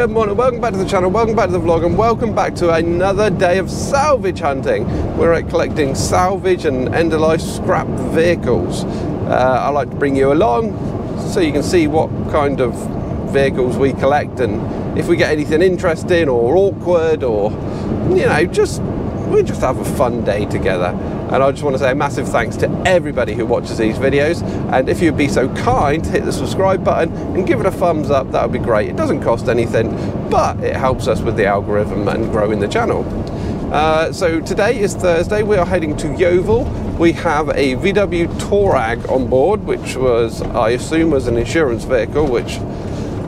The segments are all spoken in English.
Good morning, welcome back to the channel, welcome back to the vlog, and welcome back to another day of salvage hunting. We're at collecting salvage and end of life scrap vehicles. Uh, I like to bring you along so you can see what kind of vehicles we collect and if we get anything interesting or awkward or, you know, just we just have a fun day together. And I just want to say a massive thanks to everybody who watches these videos. And if you'd be so kind, hit the subscribe button and give it a thumbs up, that would be great. It doesn't cost anything, but it helps us with the algorithm and growing the channel. Uh, so today is Thursday, we are heading to Yeovil. We have a VW Touareg on board, which was, I assume, was an insurance vehicle, which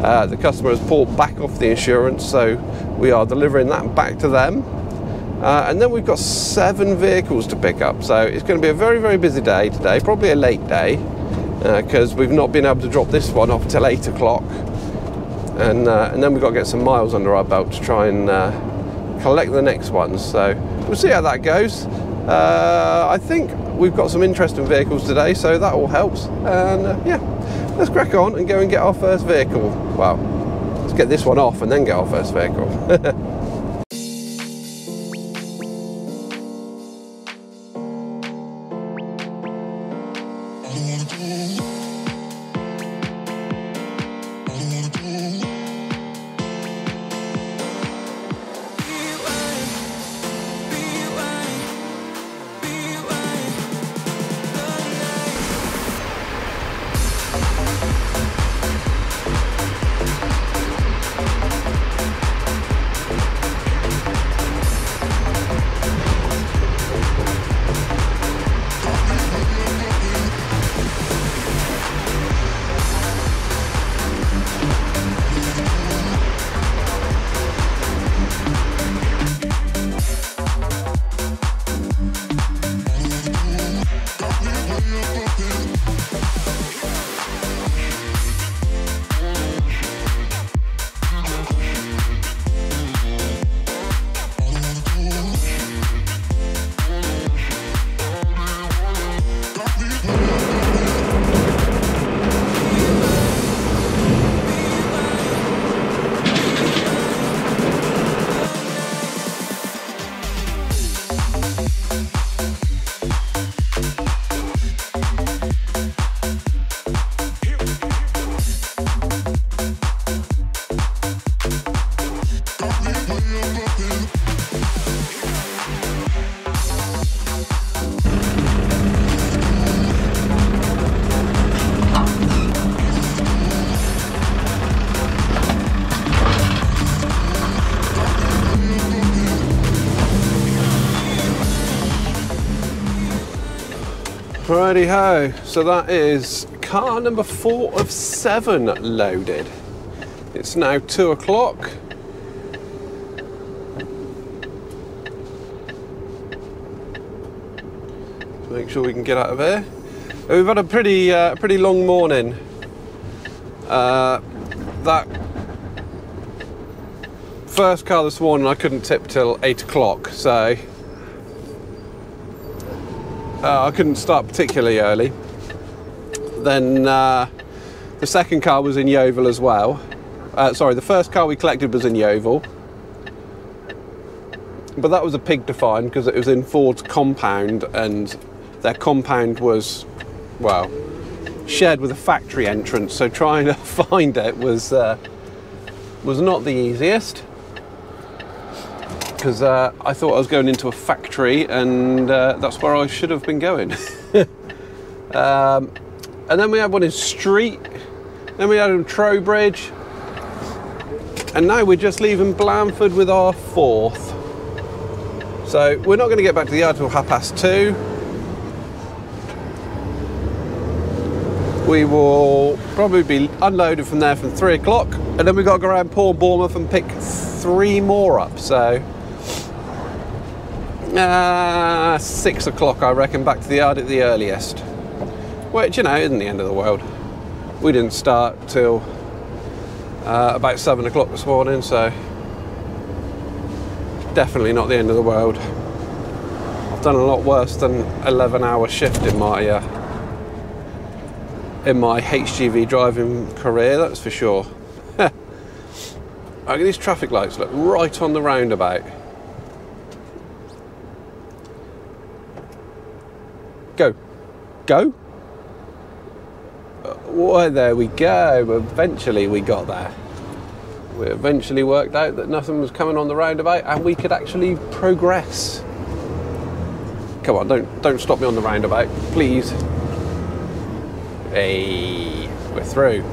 uh, the customer has pulled back off the insurance, so we are delivering that back to them. Uh, and then we've got seven vehicles to pick up. So it's going to be a very, very busy day today, probably a late day, because uh, we've not been able to drop this one off till eight o'clock. And, uh, and then we've got to get some miles under our belt to try and uh, collect the next ones. So we'll see how that goes. Uh, I think we've got some interesting vehicles today, so that all helps. And uh, yeah, let's crack on and go and get our first vehicle. Well, let's get this one off and then get our first vehicle. Righty ho, so that is car number four of seven loaded. It's now two o'clock. Make sure we can get out of here. We've had a pretty, uh, pretty long morning. Uh, that first car this morning I couldn't tip till eight o'clock, so uh, I couldn't start particularly early. Then uh, the second car was in Yeovil as well. Uh, sorry, the first car we collected was in Yeovil. But that was a pig to find because it was in Ford's compound and their compound was, well, shared with a factory entrance. So trying to find it was, uh, was not the easiest because uh, I thought I was going into a factory and uh, that's where I should have been going. um, and then we had one in Street, then we had in Trowbridge, and now we're just leaving Blandford with our fourth. So we're not going to get back to the yard till half past two. We will probably be unloaded from there from three o'clock, and then we've got to go around Poole Bournemouth and pick three more up. So uh, six o'clock, I reckon, back to the yard at the earliest. Which, you know, isn't the end of the world. We didn't start till uh, about seven o'clock this morning, so definitely not the end of the world. I've done a lot worse than 11 hour shift in my uh, in my HGV driving career, that's for sure. Look these traffic lights, look, right on the roundabout. Go. Go. Uh, Why, there we go. Eventually we got there. We eventually worked out that nothing was coming on the roundabout and we could actually progress. Come on, don't don't stop me on the roundabout, please. Hey, we're through.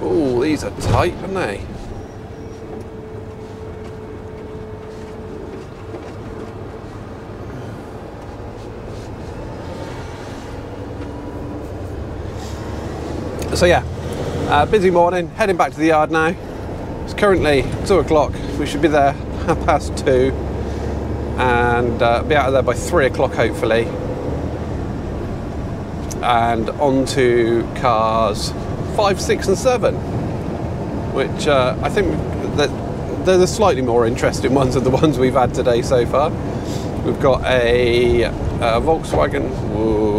Oh, these are tight, aren't they? So yeah, uh, busy morning, heading back to the yard now. It's currently two o'clock. We should be there half past two and uh, be out of there by three o'clock hopefully. And on to cars five, six, and seven, which uh, I think that they're the slightly more interesting ones than the ones we've had today so far. We've got a, a Volkswagen. Whoa.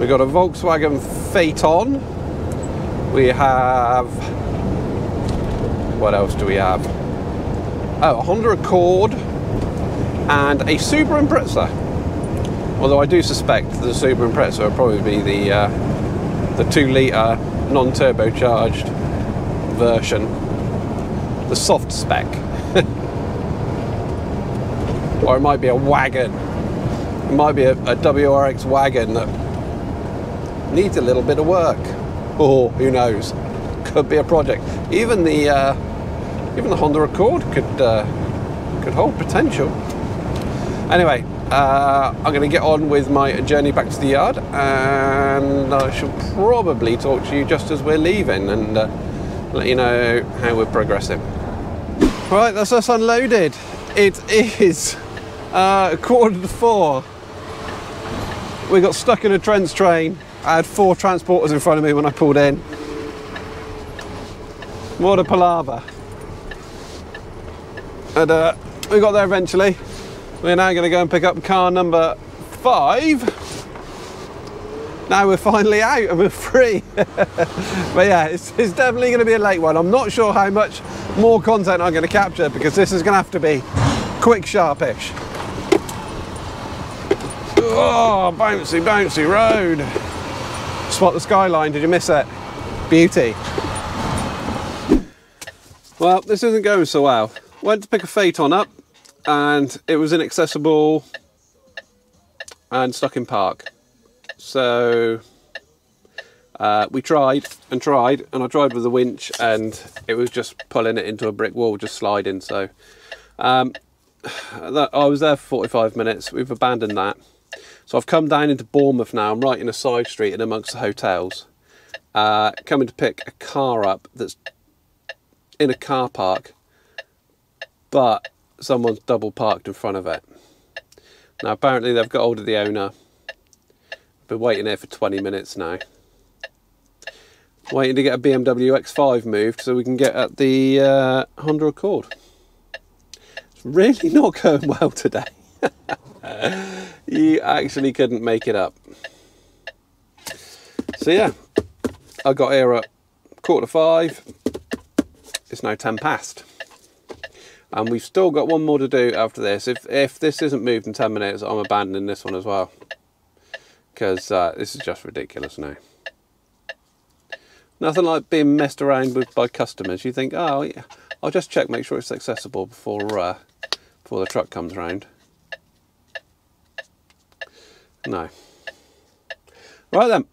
We've got a Volkswagen Phaeton. We have. What else do we have? Oh, a Honda Accord and a Subaru Impreza. Although I do suspect the Subaru Impreza will probably be the uh, the two litre non-turbocharged version, the soft spec, or it might be a wagon. It might be a, a WRX wagon that needs a little bit of work, or who knows, could be a project. Even the uh, even the Honda Accord could uh, could hold potential. Anyway, uh, I'm going to get on with my journey back to the yard, and I shall probably talk to you just as we're leaving and uh, let you know how we're progressing. Right, that's us unloaded. It is uh, quarter to four. We got stuck in a Trent's train. I had four transporters in front of me when I pulled in. What a palaver. And uh, we got there eventually. We're now going to go and pick up car number five. Now we're finally out and we're free. but yeah, it's, it's definitely going to be a late one. I'm not sure how much more content I'm going to capture because this is going to have to be quick, sharpish. Oh, bouncy, bouncy road. Spot the skyline, did you miss it? Beauty. Well, this isn't going so well. Went to pick a Phaeton up and it was inaccessible and stuck in park. So uh, we tried and tried and I tried with the winch and it was just pulling it into a brick wall, just sliding. So um, that, I was there for 45 minutes. We've abandoned that. So I've come down into Bournemouth now. I'm right in a side street and amongst the hotels. Uh, coming to pick a car up that's in a car park, but someone's double parked in front of it. Now apparently they've got hold of the owner. Been waiting here for 20 minutes now. Waiting to get a BMW X5 moved so we can get at the uh, Honda Accord. It's really not going well today. you actually couldn't make it up. So yeah, I got here at quarter to five. It's now 10 past. And we've still got one more to do after this. If, if this isn't moved in 10 minutes, I'm abandoning this one as well. Because uh, this is just ridiculous now. Nothing like being messed around with by customers. You think, oh, yeah, I'll just check, make sure it's accessible before, uh, before the truck comes round. No. Right then.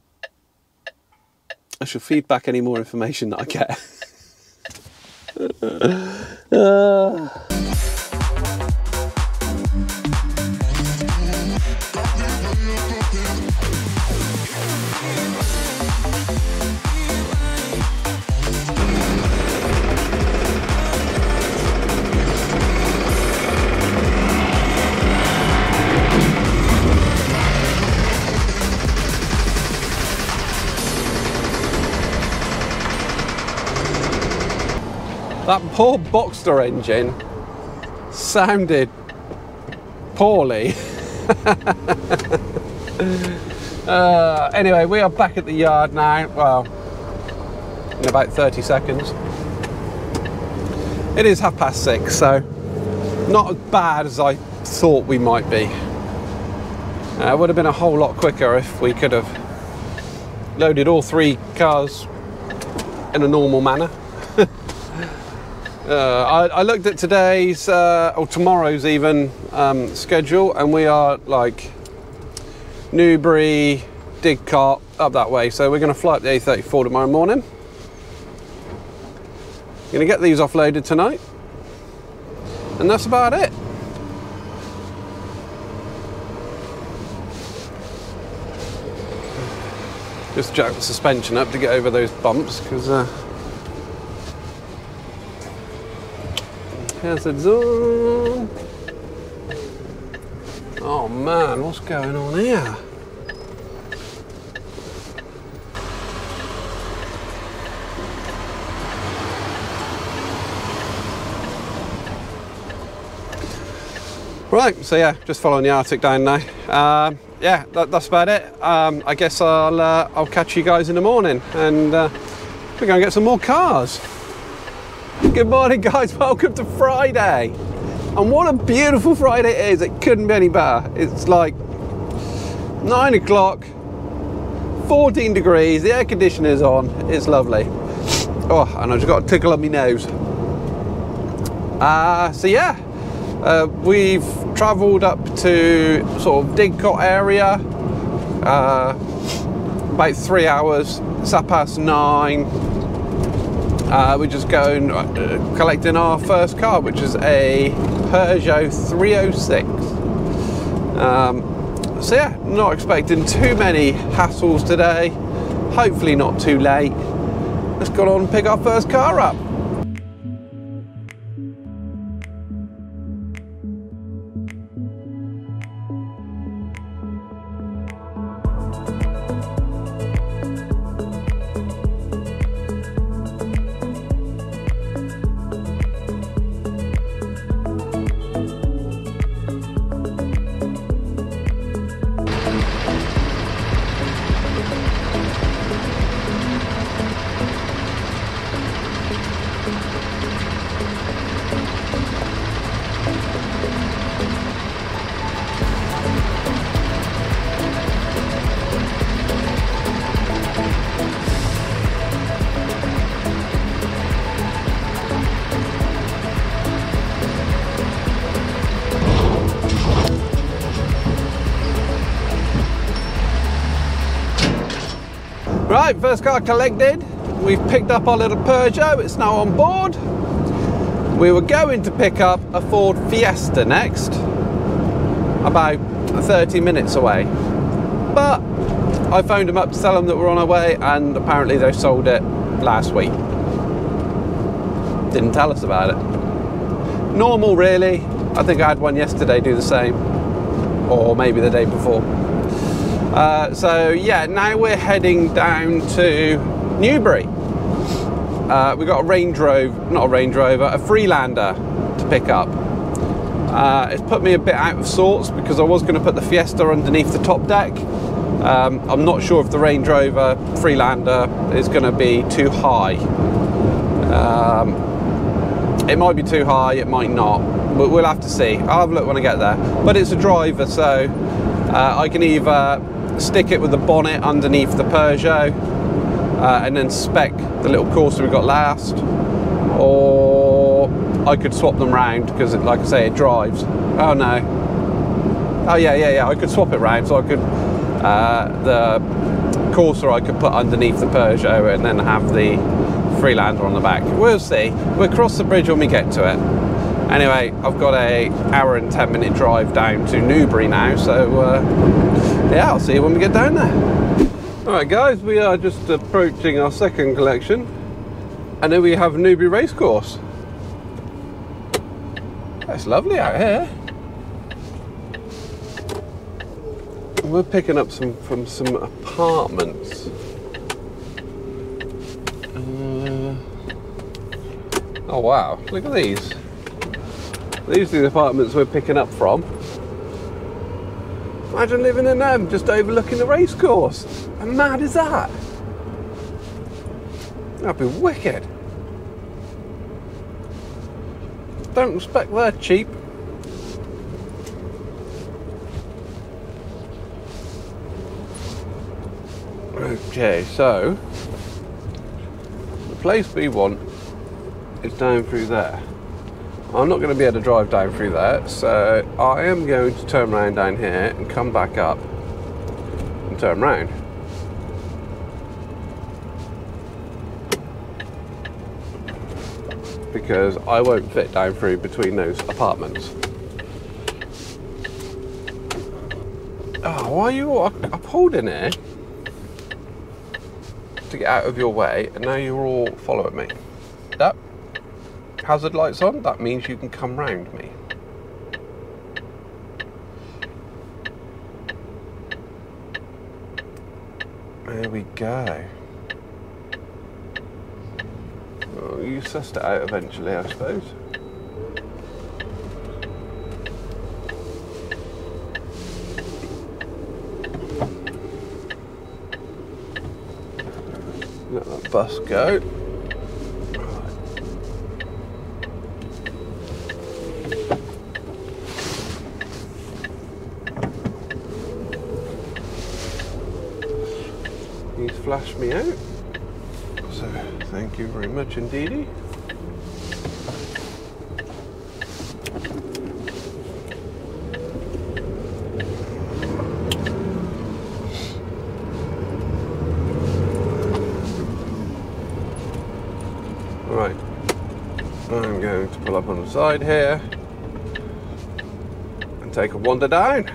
I shall feed back any more information that I get. uh. That poor Boxster engine sounded poorly. Uh, anyway, we are back at the yard now. Well, in about 30 seconds. It is half past six, so not as bad as I thought we might be. Uh, it would have been a whole lot quicker if we could have loaded all three cars in a normal manner. Uh, I, I, looked at today's uh, or tomorrow's even um, schedule, and we are like Newbury, Didcot, up that way. So we're going to fly up the A34 tomorrow morning. Going to get these offloaded tonight, and that's about it. Just jack the suspension up to get over those bumps because uh, hazards on. Oh man, what's going on here? Right, so yeah, just following the artic down now. Um, yeah, that, that's about it. Um, I guess I'll uh, I'll catch you guys in the morning, and uh, we're to get some more cars. Good morning, guys. Welcome to Friday, and what a beautiful Friday it is. It couldn't be any better. It's like nine o'clock, 14 degrees. The air conditioner's on. It's lovely. Oh, and I've just got a tickle on my nose. Uh, so yeah, uh, we've travelled up to sort of Didcot area, uh, about three hours, it's up past nine. Uh, we're just going uh, collecting our first car, which is a Peugeot 306. Um, so yeah, not expecting too many hassles today. Hopefully not too late. Let's go on and pick our first car up. Right, first car collected. We've picked up our little Peugeot, it's now on board. We were going to pick up a Ford Fiesta next, about 30 minutes away. But I phoned them up to tell them that we're on our way and apparently they sold it last week. Didn't tell us about it. Normal really. I think I had one yesterday do the same. Or maybe the day before. Uh, so yeah, now we're heading down to Newbury. Uh, we've got a Range Rover, not a Range Rover, a Freelander to pick up. Uh, it's put me a bit out of sorts because I was going to put the Fiesta underneath the top deck. Um, I'm not sure if the Range Rover Freelander is going to be too high. Um, it might be too high, it might not, but we'll have to see. I'll have a look when I get there. But it's a driver, so I can either stick it with the bonnet underneath the Peugeot uh, and then spec the little Corsa we got last or I could swap them round because like I say it drives. Oh no. Oh yeah yeah yeah I could swap it round so I could uh, the Corsa I could put underneath the Peugeot and then have the Freelander on the back. We'll see. We'll cross the bridge when we get to it anyway I've got a hour and 10 minute drive down to Newbury now so uh, yeah, I'll see you when we get down there. All right, guys, we are just approaching our second collection, and then we have Newbury Racecourse. It's lovely out here. We're picking up some from some apartments. Uh, oh wow, look at these. These are the apartments we're picking up from. Imagine living in them, just overlooking the racecourse. How mad is that? That'd be wicked. Don't expect they're cheap. Okay, so the place we want is down through there. I'm not going to be able to drive down through there, so I am going to turn around down here and come back up and turn around. Because I won't fit down through between those apartments. Oh, why are you all upholding it? To get out of your way, and now you're all following me. Hazard lights on, that means you can come round me. There we go. Well, you sussed it out eventually, I suppose. Let that bus go. Me out. So thank you very much indeedy. Right, I'm going to pull up on the side here and take a wander down.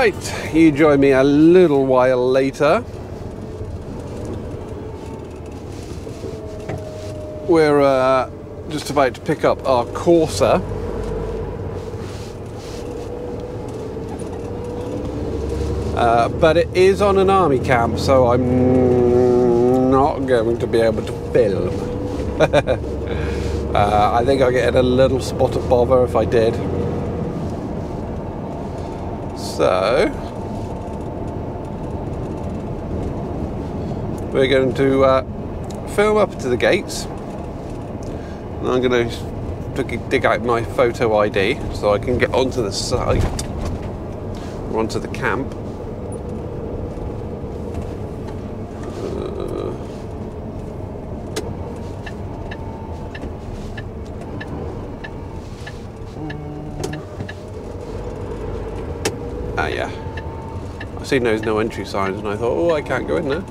Right, you join me a little while later. We're uh, just about to pick up our Corsa. Uh, but it is on an army camp, so I'm not going to be able to film. uh, I think I'll get a little spot of bother if I did. So, we're going to uh, film up to the gates. And I'm going to dig out my photo ID so I can get onto the site, or onto the camp. Ah, yeah. I've seen those no entry signs and I thought, oh, I can't go in there.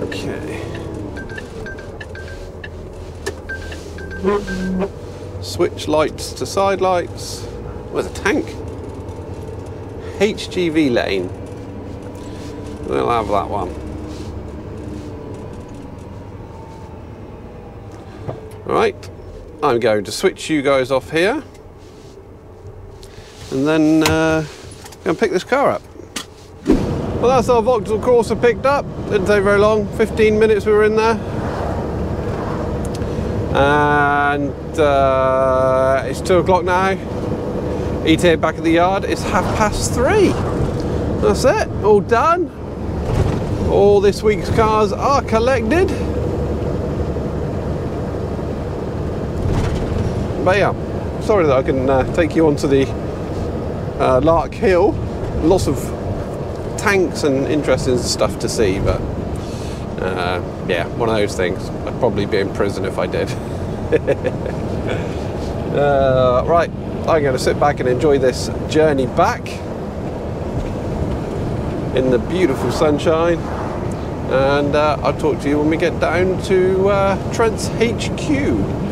Okay. Switch lights to side lights. Where's a tank? HGV lane. We'll have that one. Right, I'm going to switch you guys off here and then uh, go and pick this car up. Well, that's our Vauxhall Corsa picked up. Didn't take very long, 15 minutes we were in there. And uh, it's two o'clock now. ETA back at the yard, it's half past three. That's it, all done. All this week's cars are collected. But yeah, sorry that I can uh, take you onto the uh, Larkhill. Lots of tanks and interesting stuff to see, but uh, yeah, one of those things. I'd probably be in prison if I did. Uh, right, I'm going to sit back and enjoy this journey back in the beautiful sunshine. And uh, I'll talk to you when we get down to uh, Trent's HQ.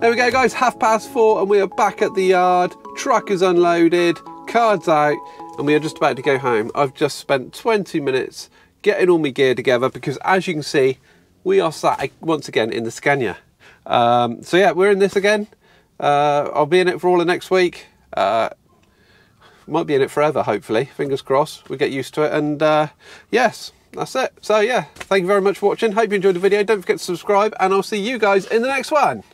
There we go guys, half past four and we are back at the yard. Truck is unloaded, car's out, and we are just about to go home. I've just spent 20 minutes getting all my gear together because as you can see, we are sat once again in the Scania. Um, so yeah, we're in this again. Uh, I'll be in it for all of next week. Uh, might be in it forever, hopefully. Fingers crossed. We get used to it. And uh, yes, that's it. So yeah, thank you very much for watching. Hope you enjoyed the video. Don't forget to subscribe and I'll see you guys in the next one.